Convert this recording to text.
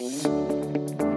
Música